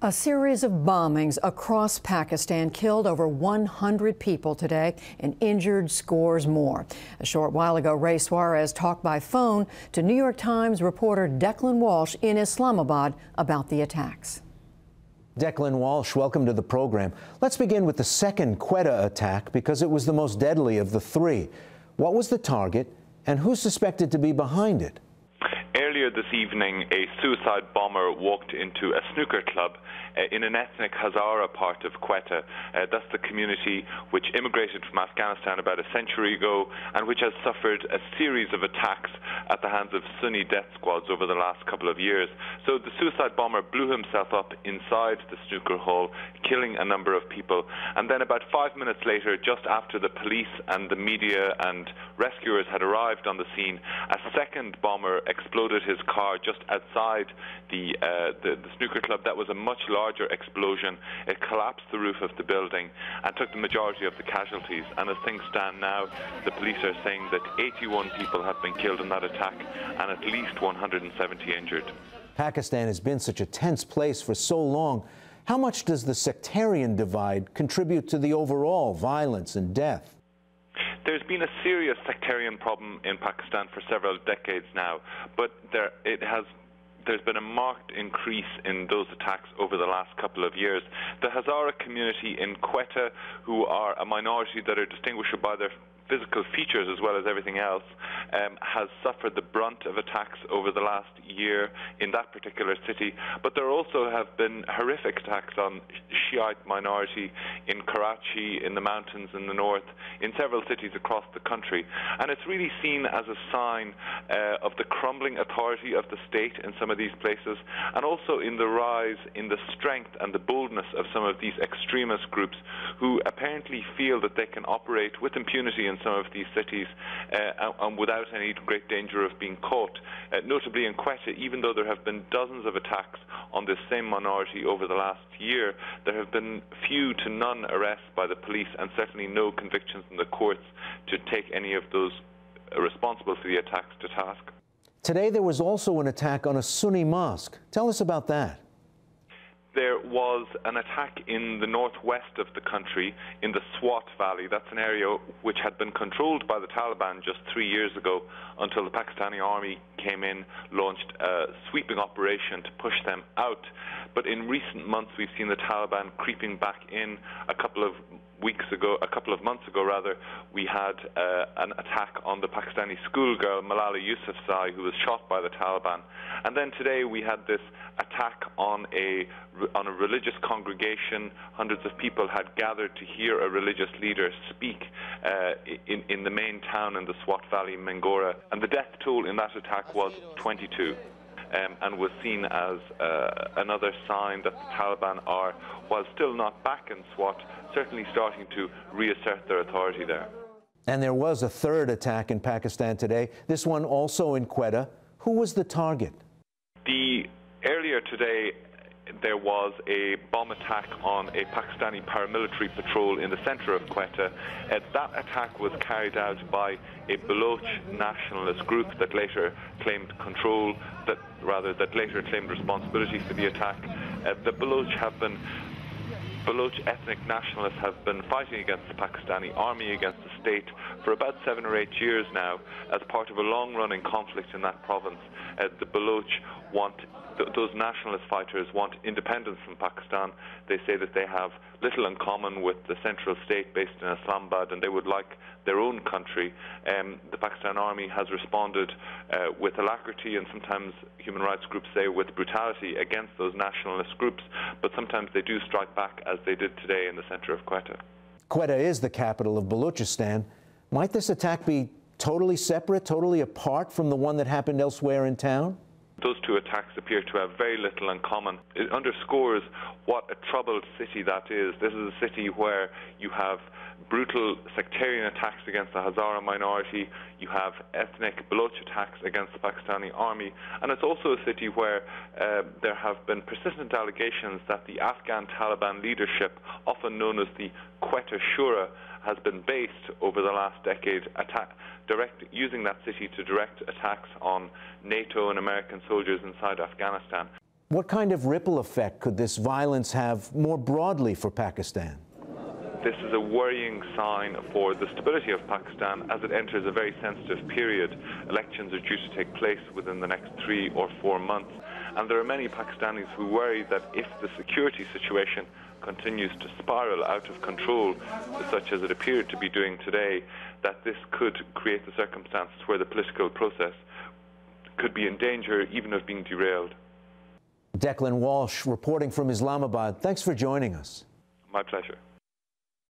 A series of bombings across Pakistan killed over 100 people today and injured scores more. A short while ago, Ray Suarez talked by phone to New York Times reporter Declan Walsh in Islamabad about the attacks. Declan Walsh, welcome to the program. Let's begin with the second Quetta attack because it was the most deadly of the three. What was the target and who's suspected to be behind it? Earlier this evening, a suicide bomber walked into a snooker club uh, in an ethnic Hazara part of Quetta. Uh, that's the community which immigrated from Afghanistan about a century ago and which has suffered a series of attacks at the hands of Sunni death squads over the last couple of years. So the suicide bomber blew himself up inside the snooker hall, killing a number of people. And then about five minutes later, just after the police and the media and rescuers had arrived on the scene, a second bomber exploded his car just outside the, uh, the, the snooker club. That was a much larger explosion. It collapsed the roof of the building and took the majority of the casualties. And as things stand now, the police are saying that 81 people have been killed in that attack and at least 170 injured. Pakistan has been such a tense place for so long. How much does the sectarian divide contribute to the overall violence and death? There's been a serious sectarian problem in Pakistan for several decades now, but there, it has there's been a marked increase in those attacks over the last couple of years. The Hazara community in Quetta, who are a minority that are distinguished by their physical features as well as everything else, um, has suffered the brunt of attacks over the last year in that particular city. But there also have been horrific attacks on Shiite minority in Karachi, in the mountains in the north, in several cities across the country. And it's really seen as a sign uh, of the crumbling authority of the state in some of these places, and also in the rise in the strength and the boldness of some of these extremist groups who apparently feel that they can operate with impunity in some of these cities uh, and without any great danger of being caught. Uh, notably in Quetta, even though there have been dozens of attacks on this same minority over the last year, there have been few to none arrests by the police and certainly no convictions in the courts to take any of those responsible for the attacks to task. Today there was also an attack on a Sunni mosque. Tell us about that there was an attack in the northwest of the country, in the Swat Valley. That's an area which had been controlled by the Taliban just three years ago until the Pakistani army came in, launched a sweeping operation to push them out. But in recent months, we've seen the Taliban creeping back in. A couple of weeks ago, a couple of months ago rather, we had uh, an attack on the Pakistani schoolgirl Malala Yousafzai, who was shot by the Taliban. And then today we had this attack on a on a religious congregation. Hundreds of people had gathered to hear a religious leader speak uh, in in the main town in the Swat Valley, Mingora, and the death toll in that attack was 22 um, and was seen as uh, another sign that the Taliban are, while still not back in Swat, certainly starting to reassert their authority there. And there was a third attack in Pakistan today, this one also in Quetta. Who was the target? The earlier today, there was a bomb attack on a Pakistani paramilitary patrol in the center of Quetta. Uh, that attack was carried out by a Baloch nationalist group that later claimed control, that rather that later claimed responsibility for the attack. Uh, the Baloch have been Baloch ethnic nationalists have been fighting against the Pakistani army, against the state, for about seven or eight years now as part of a long running conflict in that province. Uh, the Baloch want th those nationalist fighters want independence from Pakistan. They say that they have little in common with the central state based in Islamabad and they would like their own country. Um, the Pakistan army has responded uh, with alacrity and sometimes human rights groups say with brutality against those nationalist groups, but sometimes they do strike back as they did today in the center of Quetta. Quetta is the capital of Balochistan. Might this attack be totally separate, totally apart from the one that happened elsewhere in town? Those two attacks appear to have very little in common. It underscores what a troubled city that is. This is a city where you have brutal sectarian attacks against the Hazara minority, you have ethnic Baloch attacks against the Pakistani army, and it's also a city where uh, there have been persistent allegations that the Afghan Taliban leadership, often known as the Quetta Shura, has been based over the last decade, attack, direct, using that city to direct attacks on NATO and American soldiers inside Afghanistan. What kind of ripple effect could this violence have more broadly for Pakistan? This is a worrying sign for the stability of Pakistan as it enters a very sensitive period. Elections are due to take place within the next three or four months. And there are many Pakistanis who worry that if the security situation continues to spiral out of control, such as it appeared to be doing today, that this could create the circumstances where the political process could be in danger even of being derailed. Declan Walsh reporting from Islamabad. Thanks for joining us. My pleasure.